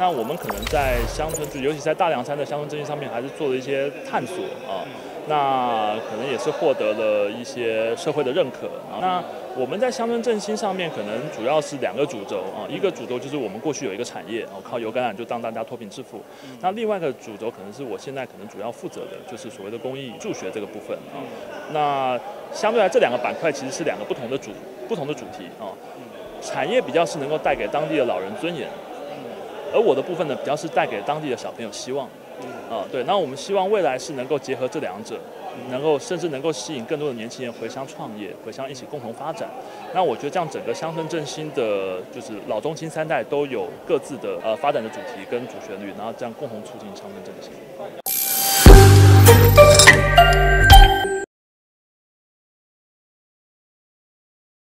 那我们可能在乡村，就尤其在大凉山的乡村振兴上面，还是做了一些探索啊。那可能也是获得了一些社会的认可啊。那我们在乡村振兴上面，可能主要是两个主轴啊。一个主轴就是我们过去有一个产业，哦，靠油橄榄就当大家脱贫致富。那另外一个主轴可能是我现在可能主要负责的，就是所谓的公益助学这个部分啊。那相对来这两个板块其实是两个不同的主不同的主题啊。产业比较是能够带给当地的老人尊严，而我的部分呢，比较是带给当地的小朋友希望。啊，对，那我们希望未来是能够结合这两者，能够甚至能够吸引更多的年轻人回乡创业，回乡一起共同发展。那我觉得这样整个乡村振兴的，就是老中青三代都有各自的呃发展的主题跟主旋律，然后这样共同促进乡村振兴。